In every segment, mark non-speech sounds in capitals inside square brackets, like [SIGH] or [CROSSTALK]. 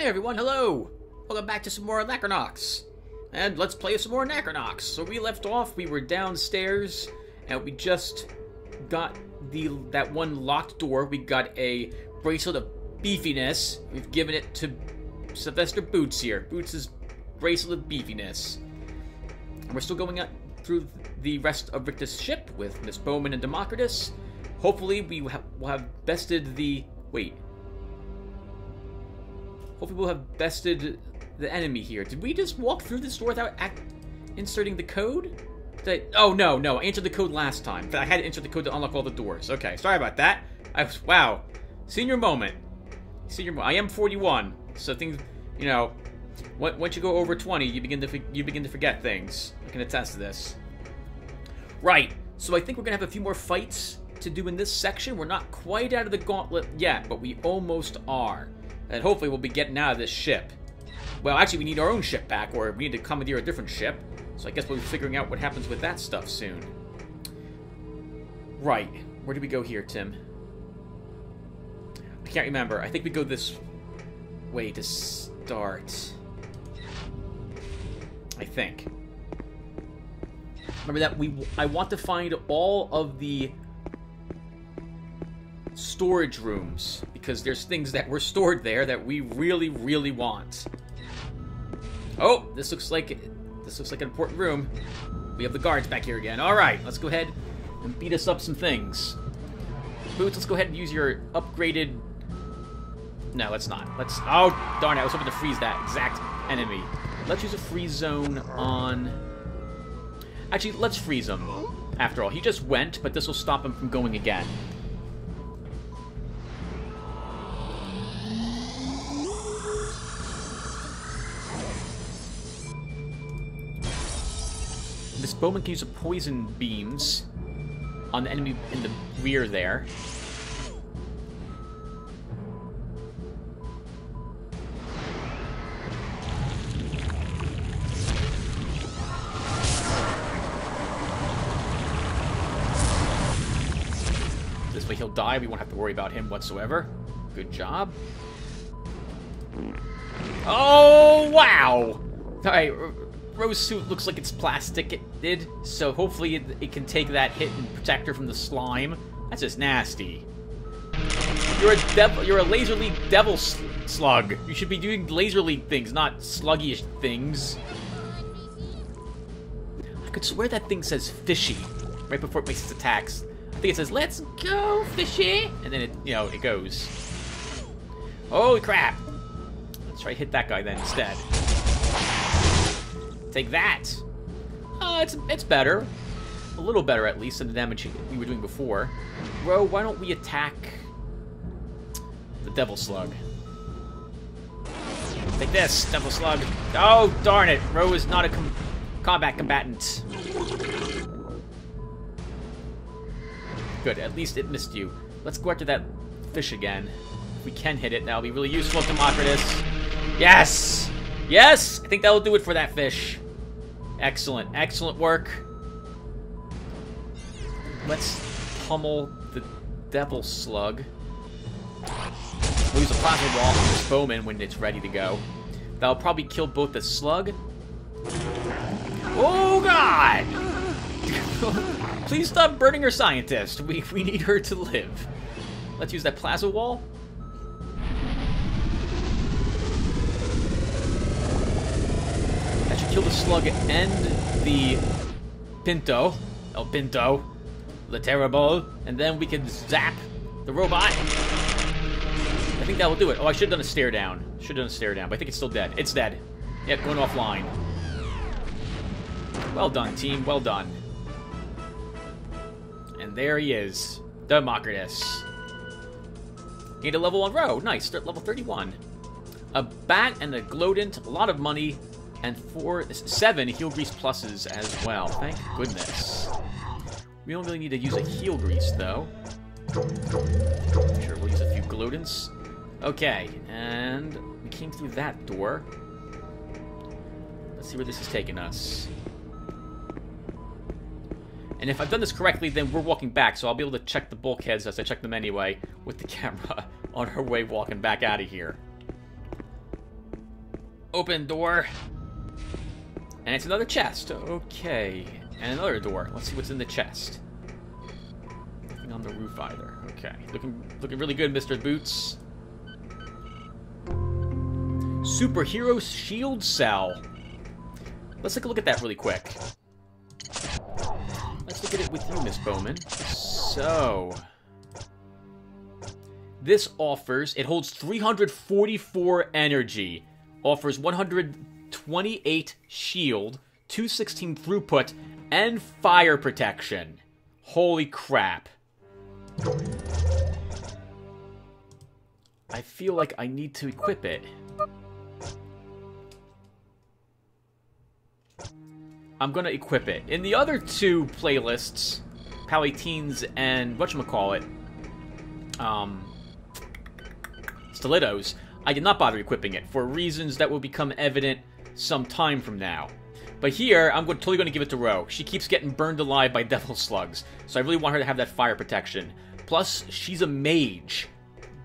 Hey everyone, hello! Welcome back to some more Anachronox. And let's play some more Anachronox. So we left off, we were downstairs, and we just got the that one locked door. We got a bracelet of beefiness. We've given it to Sylvester Boots here. Boots' bracelet of beefiness. And we're still going through the rest of Rictus's ship with Miss Bowman and Democritus. Hopefully we will have bested the... Wait. Hopefully we'll have bested the enemy here. Did we just walk through this door without inserting the code? I, oh, no, no. I entered the code last time. I had to enter the code to unlock all the doors. Okay, sorry about that. I was, wow. Senior moment. Senior moment. I am 41, so things, you know, once you go over 20, you begin to you begin to forget things. I can attest to this. Right. So I think we're gonna have a few more fights to do in this section. We're not quite out of the gauntlet yet, but we almost are. And hopefully we'll be getting out of this ship. Well, actually, we need our own ship back, or we need to commandeer a different ship. So I guess we'll be figuring out what happens with that stuff soon. Right. Where do we go here, Tim? I can't remember. I think we go this way to start. I think. Remember that we I want to find all of the storage rooms because there's things that were stored there that we really really want. Oh, this looks like this looks like an important room. We have the guards back here again. All right, let's go ahead and beat us up some things. Boots, let's go ahead and use your upgraded no, let's not. Let's... Oh, darn it. I was hoping to freeze that exact enemy. Let's use a freeze zone on... Actually, let's freeze him. After all, he just went, but this will stop him from going again. Bowman can use a poison beams on the enemy in the rear there. This way he'll die. We won't have to worry about him whatsoever. Good job. Oh, wow! Alright, Rho's suit looks like it's plastic, it did, so hopefully it, it, can take that hit and protect her from the slime. That's just nasty. You're a devil. You're a laser league devil sl slug. You should be doing laser league things, not sluggish things. I could swear that thing says fishy right before it makes its attacks. I think it says, let's go, fishy! And then it, you know, it goes. Holy crap! Let's try to hit that guy then instead. Take that! Uh, it's, it's better. A little better, at least, than the damage we were doing before. Rho, why don't we attack the Devil Slug? Take this, Devil Slug. Oh, darn it! Rho is not a com combat combatant. Good, at least it missed you. Let's go after that fish again. We can hit it, that'll be really useful, Democritus. Yes! Yes! I think that'll do it for that fish. Excellent. Excellent work. Let's pummel the devil slug. We'll use a plasma wall on this bowman when it's ready to go. That'll probably kill both the slug. Oh, God! [LAUGHS] Please stop burning her scientist. We, we need her to live. Let's use that plasma wall. Kill the slug and the Pinto. El Pinto. The Terrible. And then we can zap the robot. I think that will do it. Oh, I should have done a stare down. Should have done a stare down, but I think it's still dead. It's dead. Yep, going offline. Well done, team. Well done. And there he is. Democritus. Need a level 1 row. Nice. Level 31. A bat and a glowdent. A lot of money. And four, seven heal grease pluses as well. Thank goodness. We don't really need to use a heal grease, though. Sure, we'll use a few glowdents. Okay, and we came through that door. Let's see where this is taking us. And if I've done this correctly, then we're walking back, so I'll be able to check the bulkheads as I check them anyway with the [LAUGHS] camera on our way walking back out of here. Open door. And it's another chest. Okay. And another door. Let's see what's in the chest. Nothing on the roof either. Okay. Looking looking really good, Mr. Boots. Superhero shield cell. Let's take a look at that really quick. Let's look at it with you, Miss Bowman. So... This offers, it holds 344 energy, offers 128 shield, 216 throughput, and fire protection. Holy crap. I feel like I need to equip it. I'm gonna equip it. In the other two playlists, PAL-18's and whatchamacallit, um, Stilettos, I did not bother equipping it for reasons that will become evident some time from now. But here, I'm totally going to give it to Rho. She keeps getting burned alive by [LAUGHS] devil slugs, so I really want her to have that fire protection. Plus, she's a mage,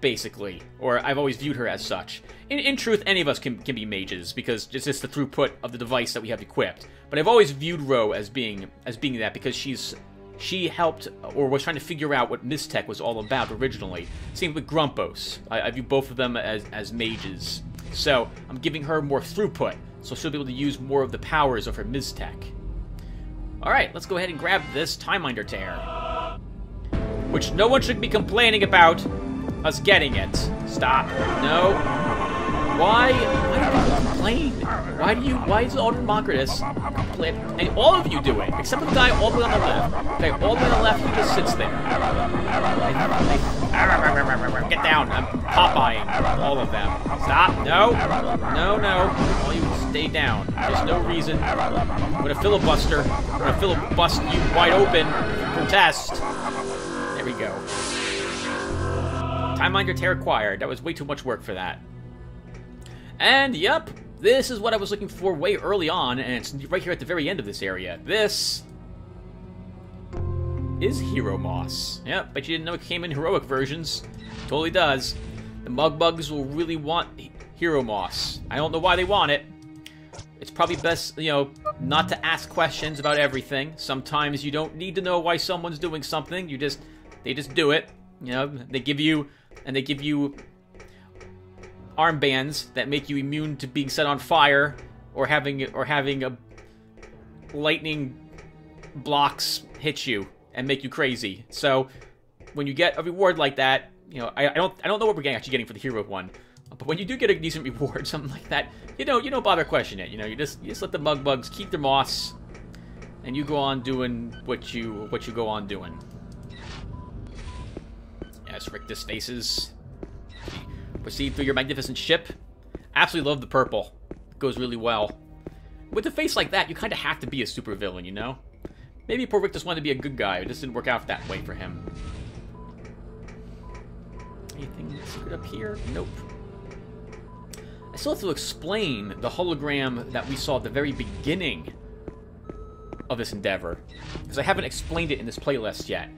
basically, or I've always viewed her as such. In, in truth, any of us can, can be mages, because it's just the throughput of the device that we have equipped. But I've always viewed Rho as being as being that because she's she helped or was trying to figure out what Mystech was all about originally. Same with Grumpos. I, I view both of them as, as mages. So I'm giving her more throughput, so she'll be able to use more of the powers of her Mystech. Alright, let's go ahead and grab this Time Minder Tear. Which no one should be complaining about us getting it. Stop. No. Why? Why do you complain? Why do you? Why is Autodemocritus complain? And all of you do it, except for the guy all the way on the left. Okay, all the way on the left, he just sits there. Get down! I'm Popeyeing all of them. Stop! No! No! No! All you stay down. There's no reason. I'm gonna filibuster. I'm gonna filibust you wide open. Protest. There we go. Time Minder Tear acquired. That was way too much work for that. And yep, this is what I was looking for way early on, and it's right here at the very end of this area. This is Hero Moss. Yep, but you didn't know it came in heroic versions. Totally does. The Mugbugs will really want Hero Moss. I don't know why they want it. It's probably best, you know, not to ask questions about everything. Sometimes you don't need to know why someone's doing something. You just, they just do it. You know, they give you, and they give you armbands that make you immune to being set on fire or having or having a lightning blocks hit you and make you crazy. So when you get a reward like that, you know, I, I don't I don't know what we're actually getting for the hero one. But when you do get a decent reward, [LAUGHS] something like that, you know, you don't bother questioning it. You know, you just you just let the mug bugs keep their moss, and you go on doing what you what you go on doing. Yes, Rictus faces. Proceed through your magnificent ship. Absolutely love the purple. It Goes really well. With a face like that, you kind of have to be a supervillain, you know? Maybe poor Rick just wanted to be a good guy. It just didn't work out that way for him. Anything secret up here? Nope. I still have to explain the hologram that we saw at the very beginning of this endeavor. Because I haven't explained it in this playlist yet.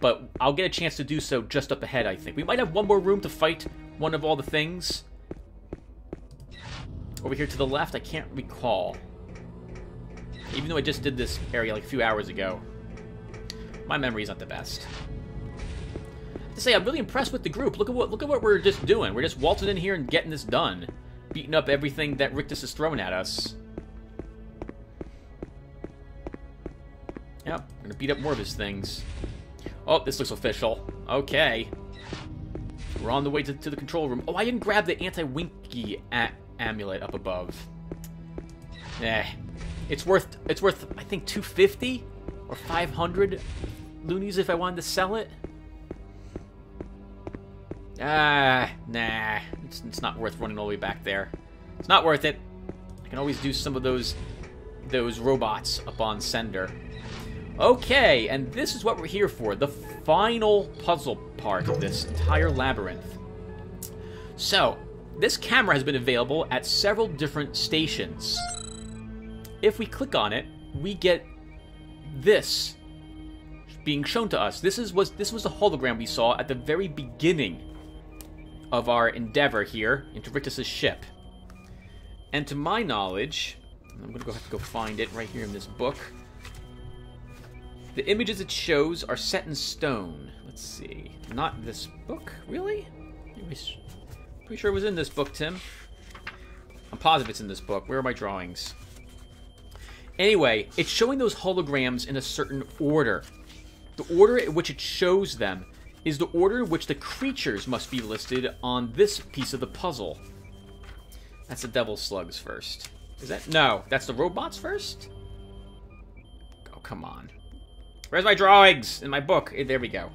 But I'll get a chance to do so just up ahead, I think. We might have one more room to fight one of all the things. Over here to the left, I can't recall. Even though I just did this area like a few hours ago. My memory's not the best. To say, I'm really impressed with the group. Look at what look at what we're just doing. We're just waltzing in here and getting this done. Beating up everything that Rictus is throwing at us. Yep, we're gonna beat up more of his things. Oh, this looks official. Okay. We're on the way to, to the control room. Oh, I didn't grab the anti-winky amulet up above. Eh. It's worth, it's worth, I think, 250 or 500 loonies if I wanted to sell it. Ah, nah. It's, it's not worth running all the way back there. It's not worth it. I can always do some of those those robots up on Sender. Okay, and this is what we're here for. The final puzzle part of this entire labyrinth. So, this camera has been available at several different stations. If we click on it, we get this being shown to us. This is was this was the hologram we saw at the very beginning of our endeavor here into Rictus's ship. And to my knowledge, I'm gonna go have to go find it right here in this book. The images it shows are set in stone. Let's see. Not this book, really? Pretty sure it was in this book, Tim. I'm positive it's in this book. Where are my drawings? Anyway, it's showing those holograms in a certain order. The order in which it shows them is the order in which the creatures must be listed on this piece of the puzzle. That's the devil slugs first. Is that? No, that's the robots first? Oh, come on. Where's my drawings in my book? Eh, there we go.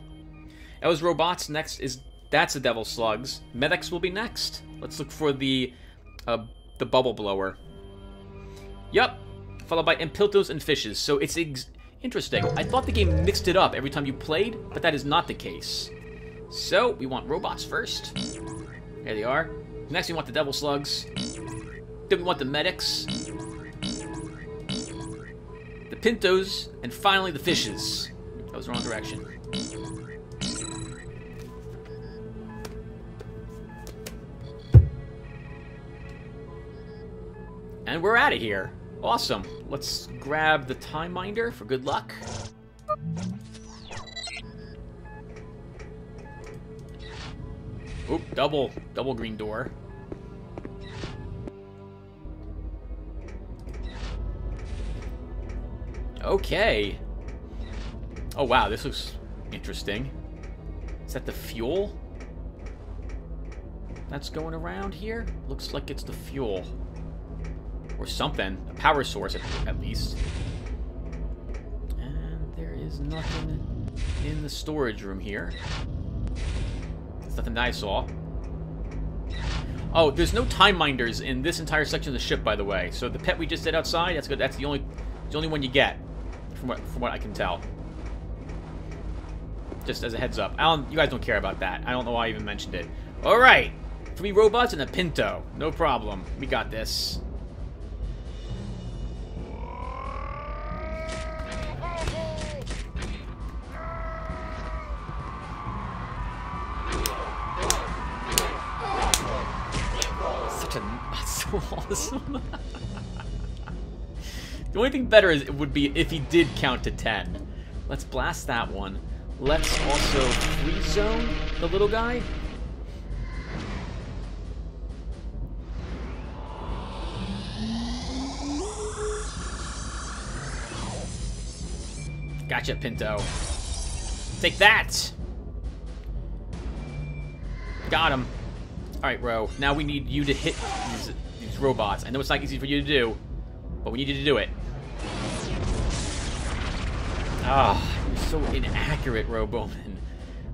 That was robots. Next is that's the devil slugs. Medics will be next. Let's look for the uh, the bubble blower. Yep. Followed by Impiltos and fishes. So it's interesting. I thought the game mixed it up every time you played, but that is not the case. So we want robots first. There they are. Next we want the devil slugs. Then we want the medics. The pintos, and finally the fishes. That was the wrong direction. And we're out of here. Awesome. Let's grab the Time Minder for good luck. Oop, double, double green door. Okay. Oh wow, this looks interesting. Is that the fuel? That's going around here? Looks like it's the fuel. Or something. A power source, at, at least. And there is nothing in the storage room here. There's nothing that I saw. Oh, there's no time minders in this entire section of the ship, by the way. So the pet we just did outside, that's good. That's the only, the only one you get, from what from what I can tell. Just as a heads up, don't, you guys don't care about that. I don't know why I even mentioned it. All right, three robots and a Pinto, no problem. We got this. Awesome. [LAUGHS] the only thing better is, it would be if he did count to 10. Let's blast that one. Let's also freeze zone the little guy. Gotcha, Pinto. Take that! Got him. Alright, Rho. Now we need you to hit robots. I know it's not easy for you to do, but we need you to do it. Ah, oh, you're so inaccurate, Rho Bowman.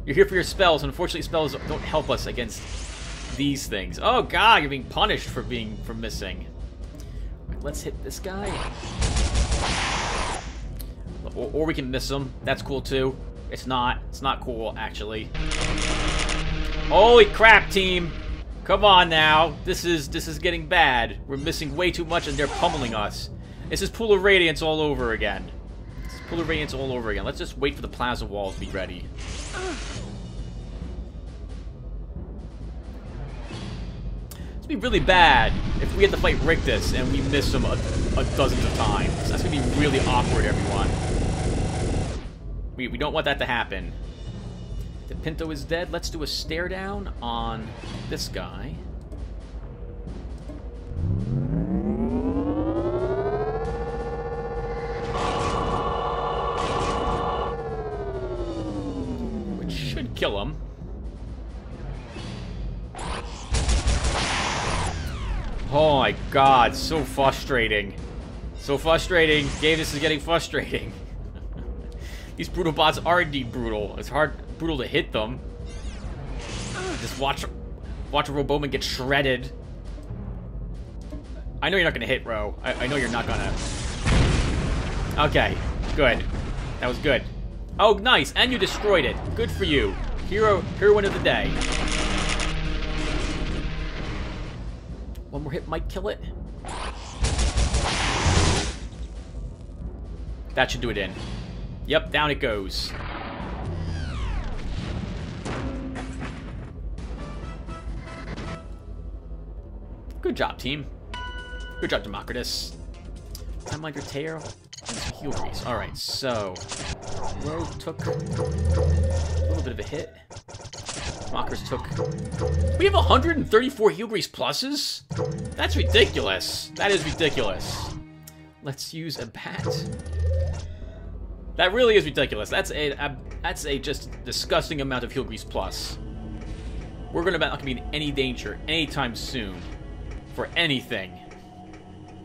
You're here for your spells. Unfortunately, spells don't help us against these things. Oh god, you're being punished for being for missing. Let's hit this guy. Or, or we can miss him. That's cool too. It's not. It's not cool, actually. Holy crap, team! Come on now. This is this is getting bad. We're missing way too much and they're pummeling us. This is Pool of Radiance all over again. This is Pool of Radiance all over again. Let's just wait for the plasma walls to be ready. It'd be really bad if we had to fight Rictus and we miss him a, a dozens of times. That's gonna be really awkward, everyone. We, we don't want that to happen. The Pinto is dead. Let's do a stare down on this guy. Which should kill him. Oh my god, so frustrating. So frustrating. Game, this is getting frustrating. [LAUGHS] These brutal bots are indeed brutal. It's hard brutal to hit them. Just watch watch a Rho Bowman get shredded. I know you're not gonna hit, Rho. I, I know you're not gonna. Okay, good. That was good. Oh, nice, and you destroyed it. Good for you. Hero, heroine of the day. One more hit might kill it. That should do it in. Yep, down it goes. Good job, team. Good job, Democritus. Time like your tail some grease. Alright, so... Rho took a little bit of a hit. Democritus took... We have 134 heal grease pluses? That's ridiculous. That is ridiculous. Let's use a bat. That really is ridiculous. That's a, a that's a just disgusting amount of heal grease plus. We're gonna not be in any danger anytime soon for anything.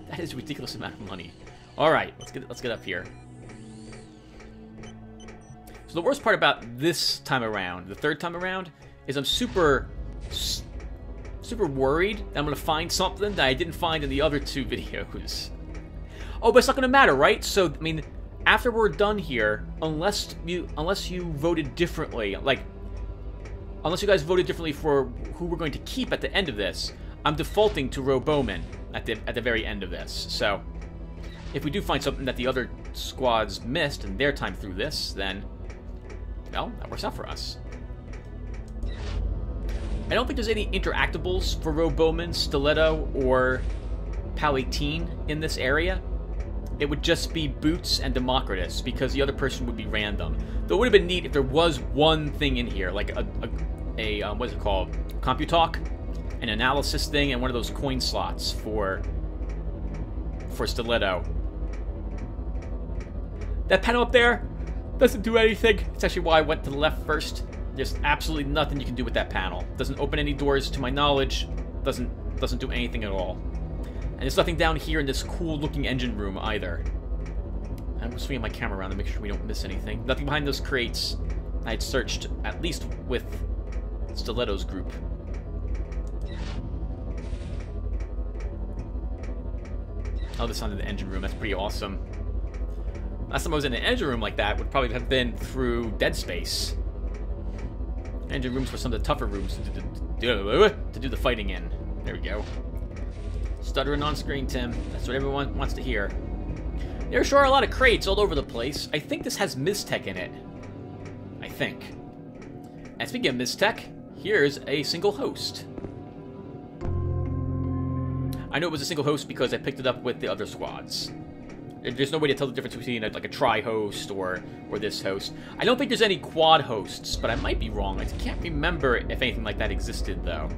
That is a ridiculous amount of money. All right, let's get let's get up here. So the worst part about this time around, the third time around, is I'm super super worried that I'm gonna find something that I didn't find in the other two [LAUGHS] videos. Oh, but it's not gonna matter, right? So I mean, after we're done here, unless you unless you voted differently, like unless you guys voted differently for who we're going to keep at the end of this, I'm defaulting to Rho Bowman at the at the very end of this. So if we do find something that the other squads missed in their time through this, then well, that works out for us. I don't think there's any interactables for Rho Bowman, Stiletto, or Pal 18 in this area it would just be Boots and Democritus because the other person would be random. Though it would have been neat if there was one thing in here, like a, a, a um, what is it called? Computalk? An analysis thing and one of those coin slots for, for Stiletto. That panel up there doesn't do anything. It's actually why I went to the left first. There's absolutely nothing you can do with that panel. Doesn't open any doors to my knowledge. Doesn't doesn't do anything at all. And there's nothing down here in this cool looking engine room either. I'm swinging my camera around to make sure we don't miss anything. Nothing behind those crates. I had searched, at least with Stiletto's group. Oh, this under the engine room. That's pretty awesome. Last time I was in an engine room like that would probably have been through Dead Space. Engine rooms were some of the tougher rooms to do, the fighting in. There we go. Stuttering on screen, Tim. That's what everyone wants to hear. There sure are a lot of crates all over the place. I think this has Mystech in it. I think. And speaking of Mystech, here's a single host. I know it was a single host because I picked it up with the other squads. There's no way to tell the difference between a, like a tri-host or or this host. I don't think there's any quad hosts, but I might be wrong. I can't remember if anything like that existed though.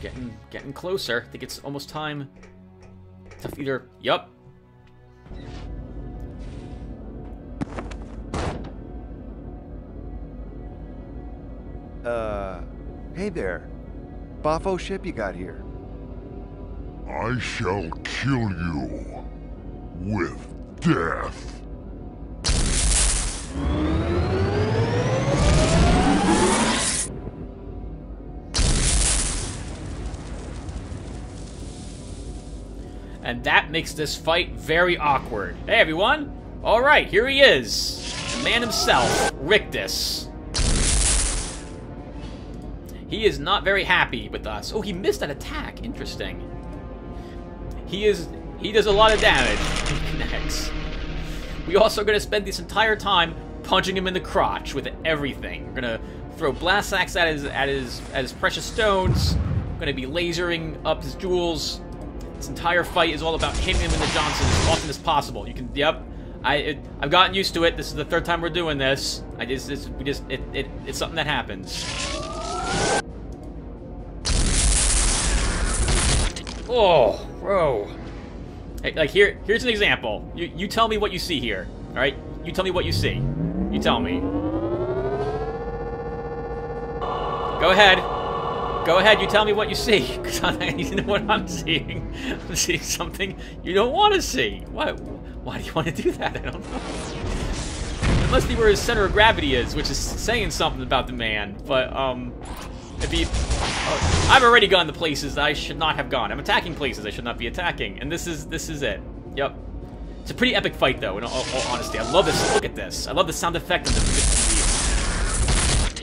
Getting, getting closer. I think it's almost time to either... Yup. Hey there. Bafo ship you got here? I shall kill you with death. and that makes this fight very awkward. Hey, everyone! Alright, here he is. The man himself, Rictus. He is not very happy with us. Oh, he missed that attack. Interesting. He is... He does a lot of damage. [LAUGHS] He connects. We also are going to spend this entire time punching him in the crotch with everything. We're going to throw blast axe at his, at his, at his precious stones. We're going to be lasering up his jewels. This entire fight is all about hitting him in the Johnson as often as possible. You can, yep. I, it, I've gotten used to it. This is the third time we're doing this. I just, this, we just, it, it, it's something that happens. Oh, bro. Hey, like here, here's an example. You, you tell me what you see here. All right, you tell me what you see. You tell me. Go ahead. Go ahead, you tell me what you see, [LAUGHS] because I [LAUGHS] need to know what I'm seeing. I'm seeing something you don't want to see. Why, why do you want to do that? I don't know. It must be where his center of gravity is, which is saying something about the man, but, um... He... Oh, I've already gone to places I should not have gone. I'm attacking places I should not be attacking, and this is this is it. Yep. It's a pretty epic fight, though, in all, all honesty. I love this. Look at this. I love the sound effect and the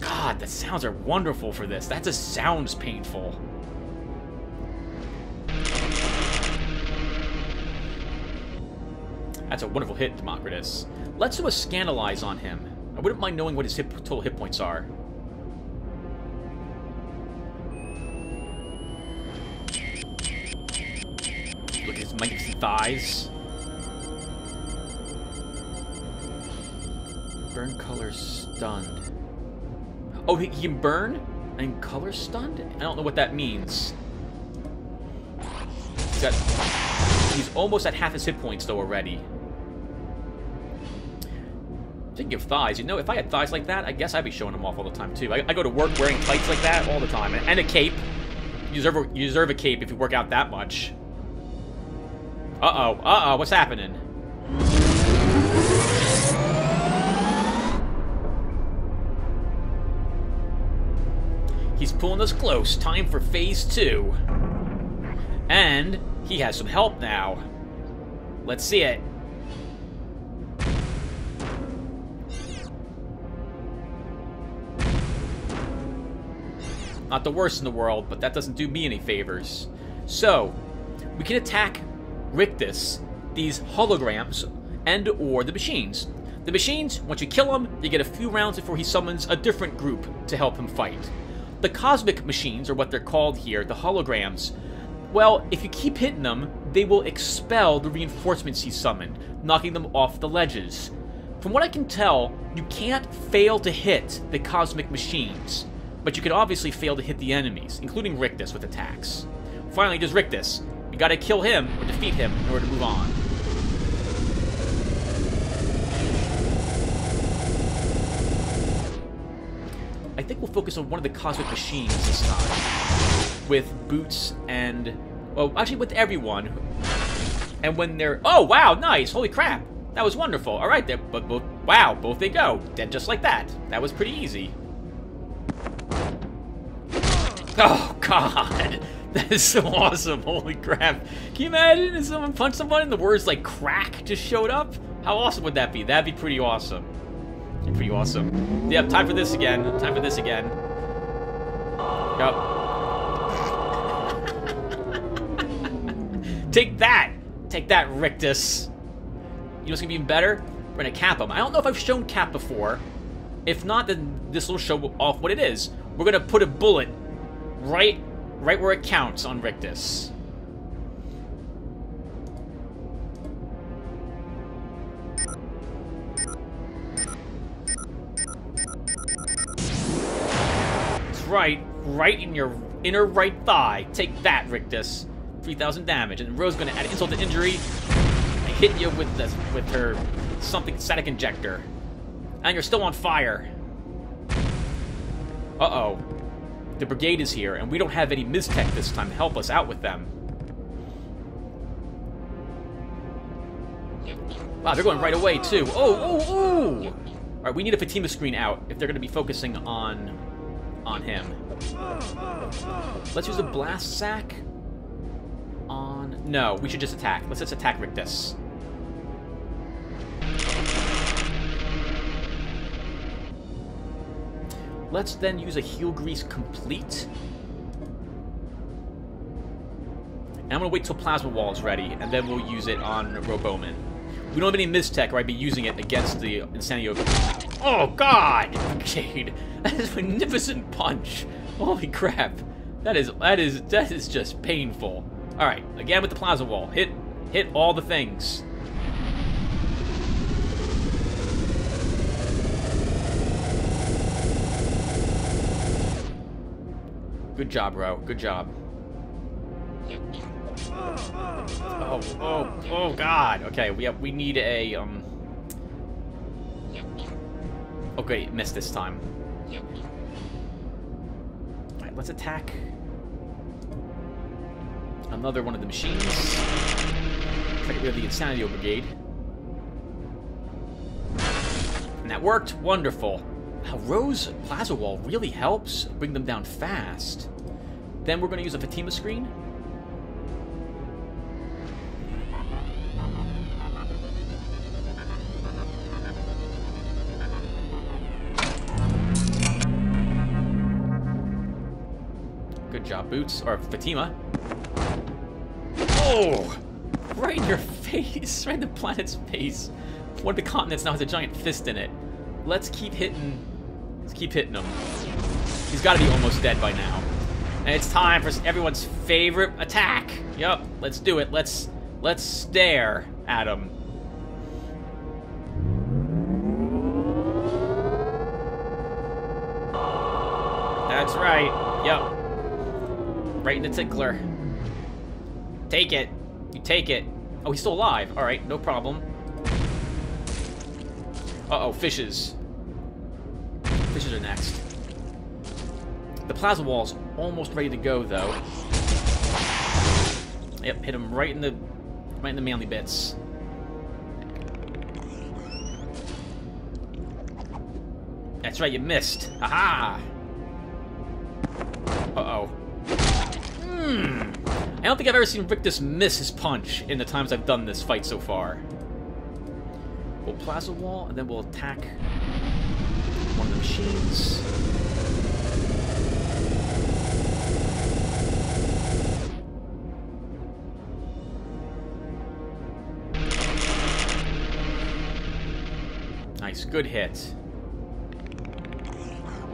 God, the sounds are wonderful for this. That just sounds painful. That's a wonderful hit, Democritus. Let's do a Scandalize on him. I wouldn't mind knowing what his hit, total hit points are. Magnificent thighs. Burn color stunned. Oh, he, can burn and color stunned? I don't know what that means. He's got... He's almost at half his hit points, though, already. Speaking of thighs, you know, if I had thighs like that, I guess I'd be showing them off all the time, too. I, I go to work wearing tights like that all the time. And, and a cape. You deserve, a, you deserve a cape if you work out that much. Uh-oh, uh-oh, what's happening? He's pulling us close. Time for phase two. And he has some help now. Let's see it. Not the worst in the world, but that doesn't do me any favors. So, we can attack Rictus, these holograms, and or the machines. The machines, once you kill them, you get a few rounds before he summons a different group to help him fight. The cosmic machines, are what they're called here, the holograms, well, if you keep hitting them, they will expel the reinforcements he summoned, knocking them off the ledges. From what I can tell, you can't fail to hit the cosmic machines, but you can obviously fail to hit the enemies, including Rictus with attacks. Finally, there's Rictus. You gotta kill him or defeat him in order to move on. I think we'll focus on one of the cosmic machines this time. With Boots and... Well, actually with everyone. And when they're... Oh, wow, nice! Holy crap! That was wonderful. Alright, there, but both... Wow, both they go. Dead just like that. That was pretty easy. Oh, [LAUGHS] God! [LAUGHS] That is so awesome. Holy crap. Can you imagine if someone punched someone and the words like crack just showed up? How awesome would that be? That'd be pretty awesome. Pretty awesome. Yep, time for this again. Time for this again. Yep. [LAUGHS] Take that! Take that, Rictus. You know what's gonna be even better? We're gonna cap him. I don't know if I've shown cap before. If not, then this will show off what it is. We're gonna put a bullet right right where it counts on Rictus. That's right, right in your inner right thigh. Take that, Rictus. 3,000 damage, and Rho's gonna add insult to injury and hit you with this with her something static injector. And you're still on fire. Uh-oh. The brigade is here, and we don't have any Mystech this time to help us out with them. Wow, they're going right away, too. Oh, oh, oh! Alright, we need a Fatima screen out if they're going to be focusing on on him. Let's use a blast sack on... No, we should just attack. Let's just attack Rictus. Let's then use a heal grease complete. And I'm gonna wait till Plasma Wall is ready, and then we'll use it on Rho Bowman. We don't have any Mystech, or I'd be using it against the Insanio. Oh God, Jade! [LAUGHS] That is a magnificent punch. Holy crap! That is that is that is just painful. All right, again with the Plasma Wall. Hit hit all the things. Good job, Rho. Good job. Oh, oh, oh, God. Okay, we have, we need a, um... Okay, missed this time. Alright, let's attack another one of the machines. Try to get the Insanity Brigade. And that worked. Wonderful. Rho's Plasma Wall really helps bring them down fast. Then we're going to use a Fatima screen. Good job, Boots. Or Fatima. Oh! Right in your [LAUGHS] face! Right in the planet's face. One of the continents now has a giant fist in it. Let's keep hitting Let's keep hitting him. He's got to be almost dead by now. And it's time for everyone's favorite attack. Yup, let's do it. Let's Let's stare at him. That's right. Yep. Right in the tickler. Take it. You take it. Oh, he's still alive. Alright, no problem. Uh-oh, fishes. Are next. The plasma wall's almost ready to go, though. Yep, hit him right in the right in the manly bits. That's right, you missed. Aha! Uh-oh. Hmm. I don't think I've ever seen Rictus miss his punch in the times I've done this fight so far. We'll plaza wall, and then we'll attack one of the machines. Nice, good hit.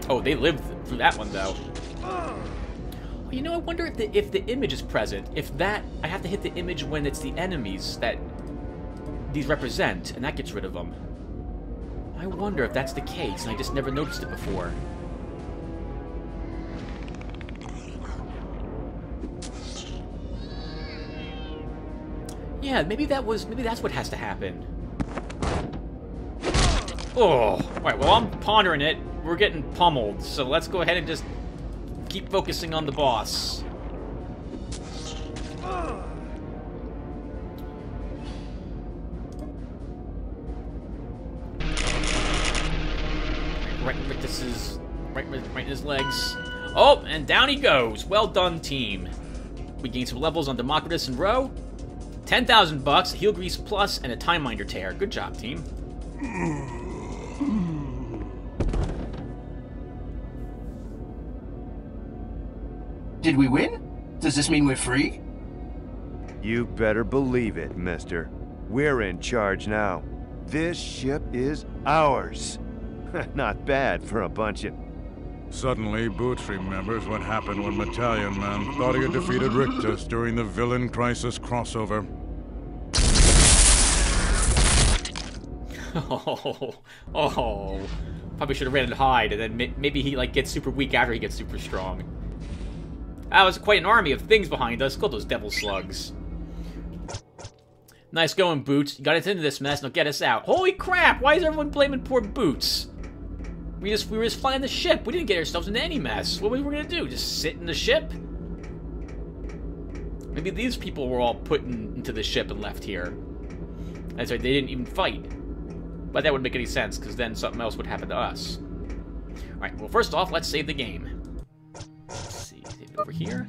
Oh, they lived through that one, though. You know, I wonder if the, if the image is present. If that... I have to hit the image when it's the enemies that these represent, and that gets rid of them. I wonder if that's the case, and I just never noticed it before. Yeah, maybe that was... Maybe that's what has to happen. Oh, right, well, I'm pondering it. We're getting pummeled, so let's go ahead and just keep focusing on the boss. His legs. Oh, and down he goes. Well done, team. We gained some levels on Democritus and Rho. 10,000 bucks, heal Grease Plus, and a Time Minder Tear. Good job, team. Did we win? Does this mean we're free? You better believe it, mister. We're in charge now. This ship is ours. [LAUGHS] Not bad for a bunch of... Suddenly, Boots remembers what happened when Battalion Man thought he had defeated Rictus during the Villain Crisis crossover. [LAUGHS] Oh, oh. Probably should have ran and hide, and then maybe he like gets super weak after he gets super strong. That was quite an army of things behind us. Called those devil slugs. Nice going, Boots. You got us into this mess, now get us out. Holy crap! Why is everyone blaming poor Boots? We just we were just flying the ship. We didn't get ourselves into any mess. What were we gonna do? Just sit in the ship? Maybe these people were all put in, into the ship and left here. That's right, they didn't even fight. But that wouldn't make any sense, because then something else would happen to us. Alright, well first off, let's save the game See over here.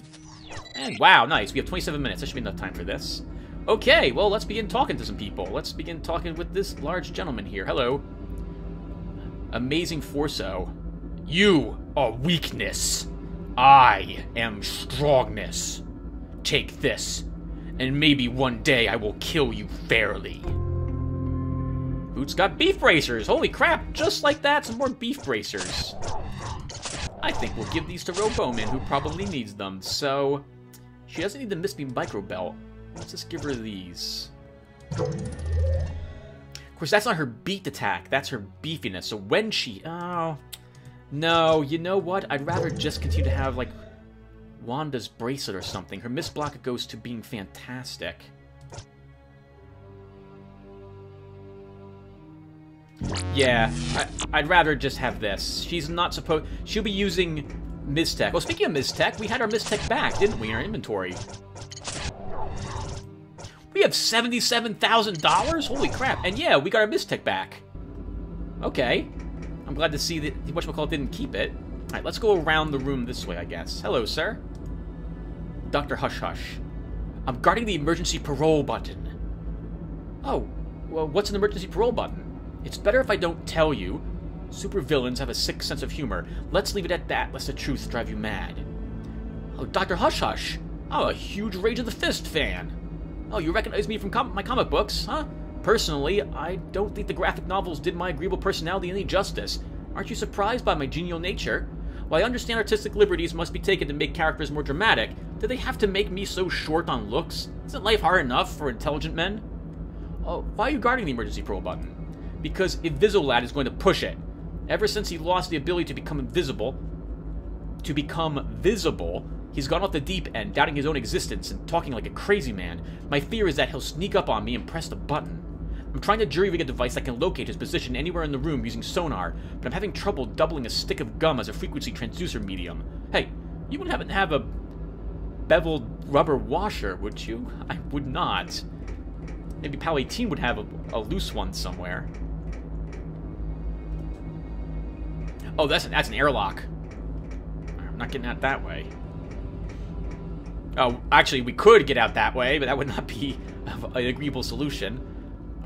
And wow, nice. We have 27 minutes. That should be enough time for this. Okay, well, let's begin talking to some people. Let's begin talking with this large gentleman here. Hello. Amazing Forso. You are weakness. I am strongness. Take this, and maybe one day I will kill you fairly. Boots got beef bracers. Holy crap, just like that, some more beef bracers. I think we'll give these to Rho Bowman, who probably needs them. So, she doesn't need the Mistbeam Micro Belt. Let's just give her these. Of course, that's not her beat attack. That's her beefiness. So when she... Oh... No, you know what? I'd rather just continue to have, like, Wanda's bracelet or something. Her Miss Block goes to being fantastic. Yeah, I, would rather just have this. She's not supposed... She'll be using Mystech. Well, speaking of Mystech, we had our Mystech back, didn't we, in our inventory? We have $77,000? Holy crap. And yeah, we got our Mystech back. Okay. I'm glad to see that whatchamacallit didn't keep it. Alright, let's go around the room this way, I guess. Hello, sir. Dr. Hush Hush. I'm guarding the emergency parole button. Oh, well, what's an emergency parole button? It's better if I don't tell you. Supervillains have a sick sense of humor. Let's leave it at that, lest the truth drive you mad. Oh, Dr. Hush Hush. I'm a huge Rage of the Fist fan. Oh, you recognize me from com my comic books, huh? Personally, I don't think the graphic novels did my agreeable personality any justice. Aren't you surprised by my genial nature? While I understand artistic liberties must be taken to make characters more dramatic, Did they have to make me so short on looks? Isn't life hard enough for intelligent men? Oh, why are you guarding the emergency pro button? Because Invisiolad is going to push it. Ever since he lost the ability to become invisible, to become visible, he's gone off the deep end, doubting his own existence and talking like a crazy man. My fear is that he'll sneak up on me and press the button. I'm trying to jury rig a device that can locate his position anywhere in the room using sonar, but I'm having trouble doubling a stick of gum as a frequency transducer medium. Hey, you wouldn't happen to have a beveled rubber washer, would you? I would not. Maybe PAL-18 would have a, a loose one somewhere. Oh, that's an, that's an airlock. I'm not getting out that way. Oh, actually, we could get out that way, but that would not be an agreeable solution.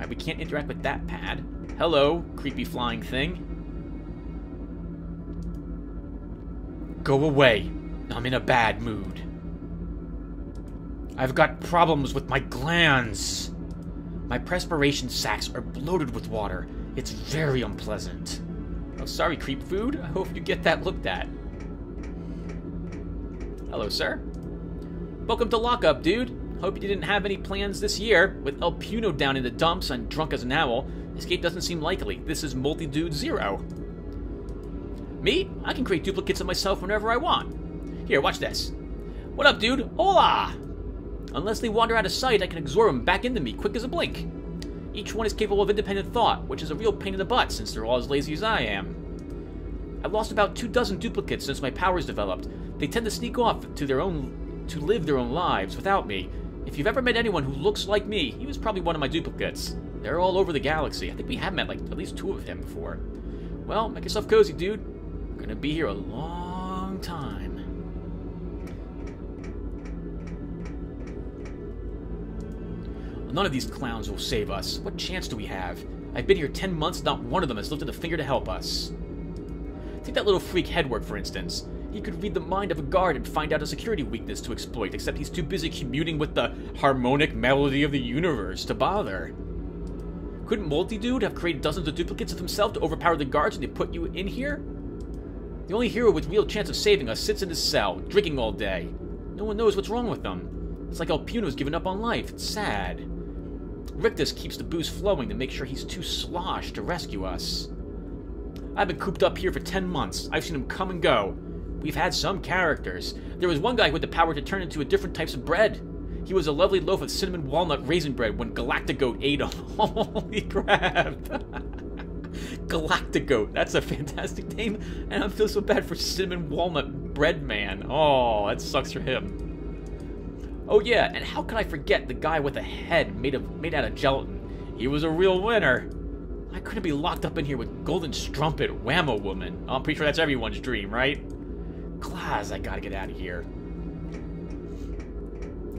We can't interact with that pad. Hello, creepy flying thing. Go away. I'm in a bad mood. I've got problems with my glands. My perspiration sacs are bloated with water. It's very unpleasant. Oh, sorry, creep food. I hope you get that looked at. Hello, sir. Welcome to lockup, dude. Hope you didn't have any plans this year. With El Puno down in the dumps and drunk as an owl, escape doesn't seem likely. This is Multi-Dude Zero. Me? I can create duplicates of myself whenever I want. Here, watch this. What up, dude? Hola! Unless they wander out of sight, I can absorb them back into me quick as a blink. Each one is capable of independent thought, which is a real pain in the butt since they're all as lazy as I am. I've lost about two dozen duplicates since my powers developed. They tend to sneak off to their own to live their own lives without me. If you've ever met anyone who looks like me, he was probably one of my duplicates. They're all over the galaxy. I think we have met like at least two of him before. Well, make yourself cozy, dude. We're gonna be here a long time. None of these clowns will save us. What chance do we have? I've been here ten months, not one of them has lifted a finger to help us. Take that little freak Headwork, for instance. He could read the mind of a guard and find out a security weakness to exploit, except he's too busy communing with the harmonic melody of the universe to bother. Couldn't Multi-Dude have created dozens of duplicates of himself to overpower the guards and they put you in here? The only hero with real chance of saving us sits in his cell, drinking all day. No one knows what's wrong with him. It's like El Puno's given up on life. It's sad. Rictus keeps the booze flowing to make sure he's too sloshed to rescue us. I've been cooped up here for 10 months. I've seen him come and go. We've had some characters. There was one guy had the power to turn into a different types of bread. He was a lovely loaf of cinnamon walnut raisin bread when Galactigoat ate him. [LAUGHS] Holy crap! [LAUGHS] Galactigoat. That's a fantastic name, and I feel so bad for Cinnamon Walnut Bread Man. Oh, that sucks for him. Oh yeah, and how could I forget the guy with a head made of made out of gelatin? He was a real winner. I couldn't be locked up in here with Golden Strumpet, Whammo Woman. I'm pretty sure that's everyone's dream, right? Class, I gotta get out of here.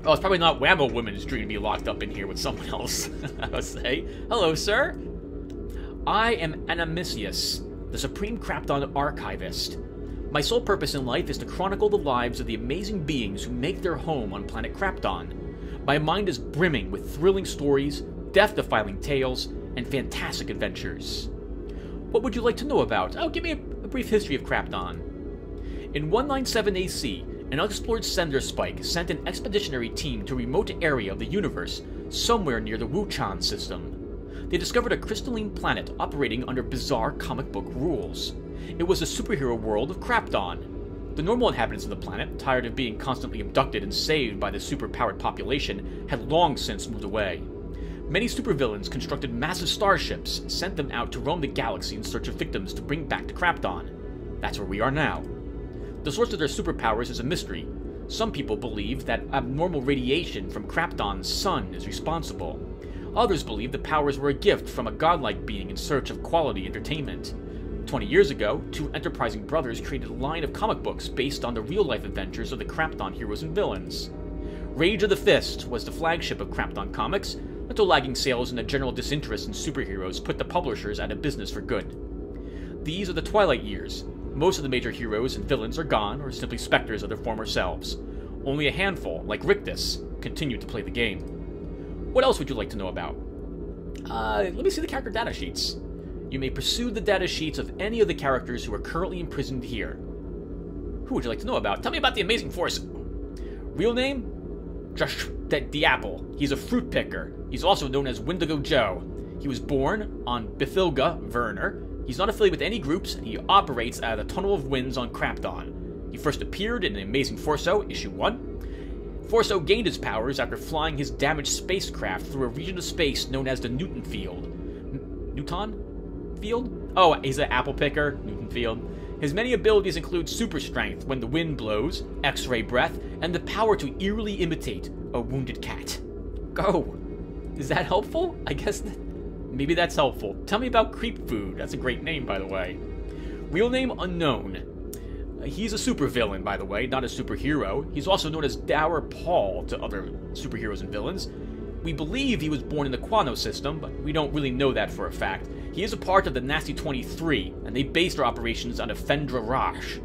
Oh, it's probably not Whammo Woman's dream to be locked up in here with someone [LAUGHS] else, I would say. Hello, sir. I am Anamisius, the Supreme Krapton Archivist. My sole purpose in life is to chronicle the lives of the amazing beings who make their home on planet Krapton. My mind is brimming with thrilling stories, death-defying tales, and fantastic adventures. What would you like to know about? Oh, give me a, a brief history of Krapton. In 197 AC, an unexplored sender spike sent an expeditionary team to a remote area of the universe, somewhere near the Wuchan system. They discovered a crystalline planet operating under bizarre comic book rules. It was the superhero world of Krapton. The normal inhabitants of the planet, tired of being constantly abducted and saved by the superpowered population, had long since moved away. Many supervillains constructed massive starships, and sent them out to roam the galaxy in search of victims to bring back to Krapton. That's where we are now. The source of their superpowers is a mystery. Some people believe that abnormal radiation from Krapton's sun is responsible. Others believe the powers were a gift from a godlike being in search of quality entertainment. 20 years ago, two enterprising brothers created a line of comic books based on the real life adventures of the Krapton heroes and villains. Rage of the Fist was the flagship of Krapton Comics, until lagging sales and a general disinterest in superheroes put the publishers out of business for good. These are the Twilight years. Most of the major heroes and villains are gone or simply specters of their former selves. Only a handful, like Rictus, continue to play the game. What else would you like to know about? Uh, let me see the character data sheets. You may pursue the data sheets of any of the characters who are currently imprisoned here. Who would you like to know about? Tell me about the Amazing Force. Real name? Josh the, Apple. He's a fruit picker. He's also known as Wendigo Joe. He was born on Bifilga, Werner. He's not affiliated with any groups, and he operates out of the Tunnel of Winds on Krapton. He first appeared in Amazing Forso, Issue 1. Forso gained his powers after flying his damaged spacecraft through a region of space known as the Newton Field. N- Newton? Field? Oh, he's an apple picker, Newton Field. His many abilities include super strength when the wind blows, x ray breath, and the power to eerily imitate a wounded cat. Go! Is that helpful? I guess that, maybe that's helpful. Tell me about Creep Food. That's a great name, by the way. Real name unknown. Uh, he's a supervillain, by the way, not a superhero. He's also known as Dour Paul to other superheroes and villains. We believe he was born in the Quano system, but we don't really know that for a fact. He is a part of the Nasty 23, and they based their operations on Fendra Rash.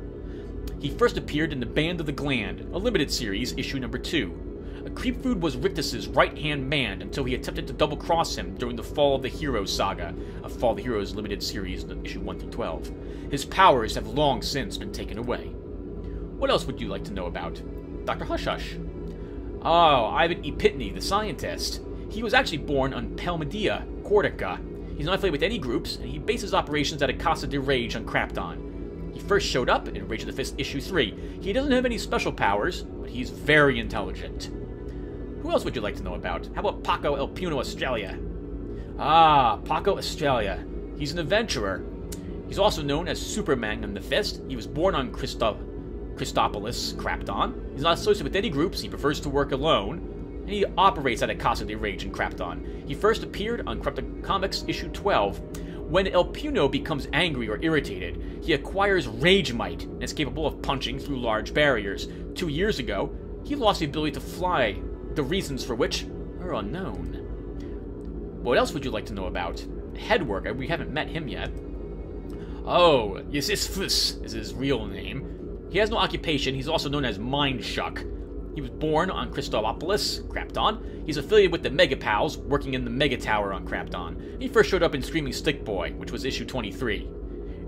He first appeared in The Band of the Gland, a limited series, issue number 2. Creepfood was Rictus's right-hand man until he attempted to double-cross him during the Fall of the Heroes saga, a Fall of the Heroes limited series, issue 1 through 12. His powers have long since been taken away. What else would you like to know about? Dr. Hush Hush. Oh, Ivan Epitney, the scientist. He was actually born on Pelmedia, Cortica. He's not affiliated with any groups, and he bases operations at a Casa de Rage on Krapton. He first showed up in Rage of the Fist issue 3. He doesn't have any special powers, but he's very intelligent. Who else would you like to know about? How about Paco El Puno Estrella? Ah, Paco Estrella. He's an adventurer. He's also known as Super Superman the Fist. He was born on Christo- Christopolis, Krapton. He's not associated with any groups, he prefers to work alone, and he operates at a Casa de Rage in Krapton. He first appeared on Corrupted Comics issue 12. When El Puno becomes angry or irritated, he acquires Rage Might and is capable of punching through large barriers. Two years ago, he lost the ability to fly, the reasons for which are unknown. What else would you like to know about? Headwork, we haven't met him yet. Oh, Yusisfus is his real name. He has no occupation, he's also known as Mindshuck. He was born on Christopolis, Krapton. He's affiliated with the Megapals, working in the Mega Tower on Krapton. He first showed up in Screaming Stick Boy, which was issue 23.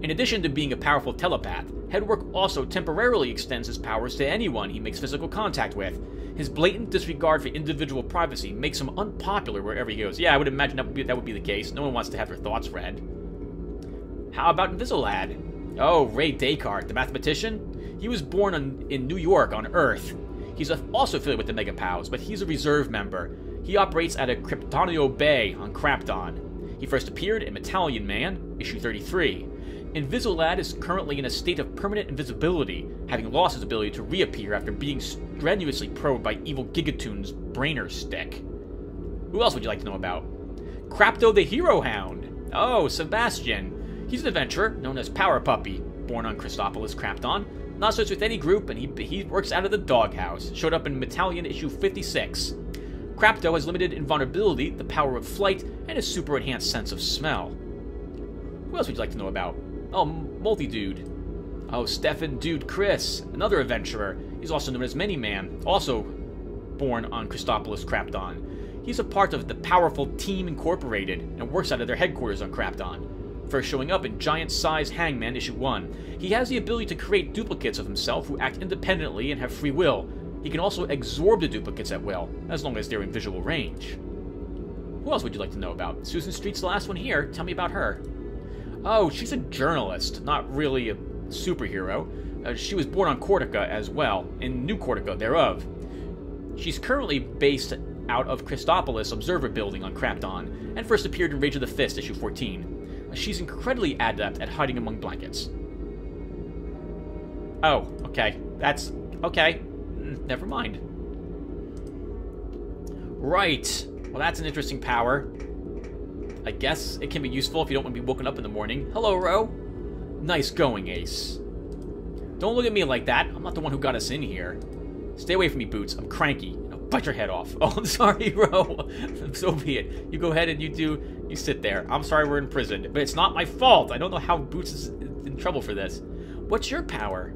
In addition to being a powerful telepath, Headwork also temporarily extends his powers to anyone he makes physical contact with. His blatant disregard for individual privacy makes him unpopular wherever he goes. Yeah, I would imagine that would be, that would be the case. No one wants to have their thoughts read. How about Invisilad? Oh, Ray Descartes, the mathematician? He was born on, in New York on Earth. He's also affiliated with the Megapals, but he's a reserve member. He operates at a Kryptonio Bay on Krapton. He first appeared in Metallion Man, issue 33. Invisilad is currently in a state of permanent invisibility, having lost his ability to reappear after being strenuously probed by evil Gigatoon's brainer stick. Who else would you like to know about? Crapto the Hero Hound. Oh, Sebastian. He's an adventurer known as Power Puppy, born on Christopolis Krapton. Not associated with any group, and he, he works out of the doghouse. Showed up in Metallion issue 56. Crapto has limited invulnerability, the power of flight, and a super enhanced sense of smell. Who else would you like to know about? Oh, Multi Dude. Oh, Stefan Dude Chris, another adventurer. He's also known as Many Man, also born on Christopolis Krapton. He's a part of the powerful Team Incorporated and works out of their headquarters on Krapton. First showing up in Giant Size Hangman issue 1. He has the ability to create duplicates of himself who act independently and have free will. He can also absorb the duplicates at will, as long as they're in visual range. Who else would you like to know about? Susan Street's the last one here. Tell me about her. Oh, she's a journalist, not really a superhero. Uh, she was born on Cortica as well, in New Cortica thereof. She's currently based out of Christopolis Observer Building on Krapton, and first appeared in Rage of the Fist, issue 14. Uh, she's incredibly adept at hiding among blankets. Oh, okay. That's... okay. Mm, never mind. Right. Well, that's an interesting power. I guess it can be useful if you don't want to be woken up in the morning. Hello, Rho. Nice going, Ace. Don't look at me like that. I'm not the one who got us in here. Stay away from me, Boots. I'm cranky. I'll bite your head off. [LAUGHS] Oh, I'm sorry, Rho. [LAUGHS] so be it. You go ahead and you do... You sit there. I'm sorry we're in prison, but it's not my fault. I don't know how Boots is in trouble for this. What's your power?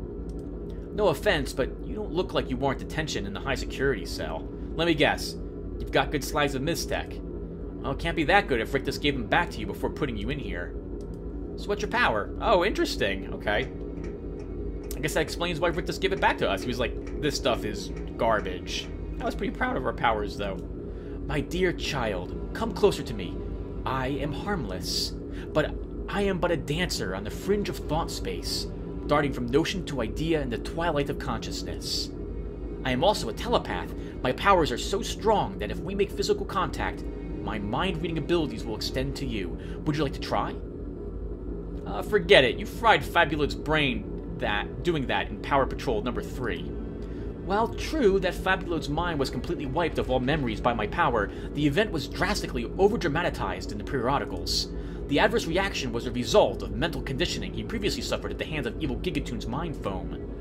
No offense, but you don't look like you warrant detention in the high security cell. Let me guess. You've got good slides of Mystech. Well, it can't be that good if Rictus gave them back to you before putting you in here. So what's your power? Oh, interesting. Okay. I guess that explains why Rick just gave it back to us. He was like, this stuff is garbage. I was pretty proud of our powers, though. My dear child, come closer to me. I am harmless, but I am but a dancer on the fringe of thought space, darting from notion to idea in the twilight of consciousness. I am also a telepath. My powers are so strong that if we make physical contact, my mind reading abilities will extend to you. Would you like to try? Uh, forget it. You fried Fabulous brain that doing that in Power Patrol number 3. While true that Fabulous mind was completely wiped of all memories by my power, the event was drastically over-dramatized in the periodicals. The adverse reaction was a result of mental conditioning he previously suffered at the hands of evil Gigatoon's mind foam.